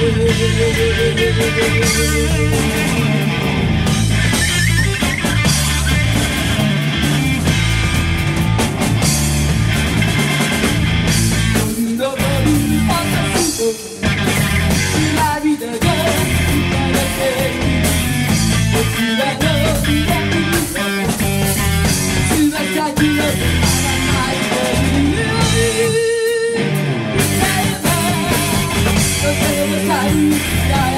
you. Yeah, yeah.